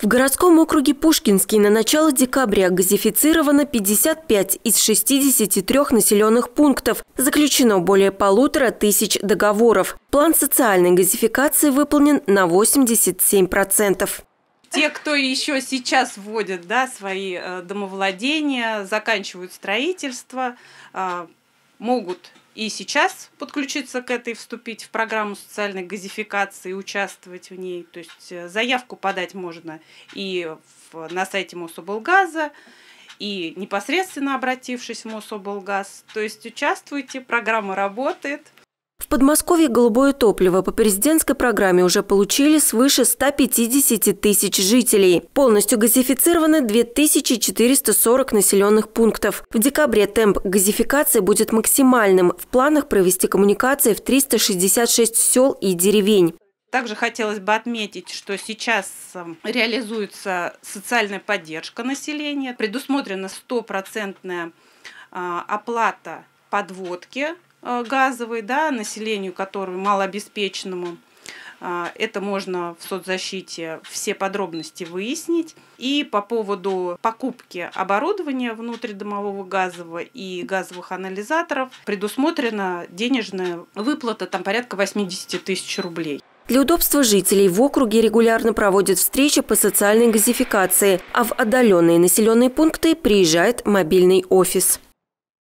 В городском округе Пушкинский на начало декабря газифицировано 55 из 63 населенных пунктов. Заключено более полутора тысяч договоров. План социальной газификации выполнен на 87%. Те, кто еще сейчас вводят да, свои э, домовладения, заканчивают строительство, э, могут и сейчас подключиться к этой, вступить в программу социальной газификации, участвовать в ней. То есть э, заявку подать можно и в, на сайте Мособлгаза, и непосредственно обратившись в Мособлгаз. То есть участвуйте, программа работает – Подмосковье голубое топливо по президентской программе уже получили свыше 150 тысяч жителей. Полностью газифицированы 2440 населенных пунктов. В декабре темп газификации будет максимальным. В планах провести коммуникации в 366 сел и деревень. Также хотелось бы отметить, что сейчас эм, реализуется социальная поддержка населения. Предусмотрена стопроцентная а, оплата подводки газовый, да, населению, которому малообеспеченному. А, это можно в соцзащите все подробности выяснить. И по поводу покупки оборудования внутридомового газового и газовых анализаторов предусмотрена денежная выплата там порядка 80 тысяч рублей. Для удобства жителей в округе регулярно проводят встречи по социальной газификации, а в отдаленные населенные пункты приезжает мобильный офис.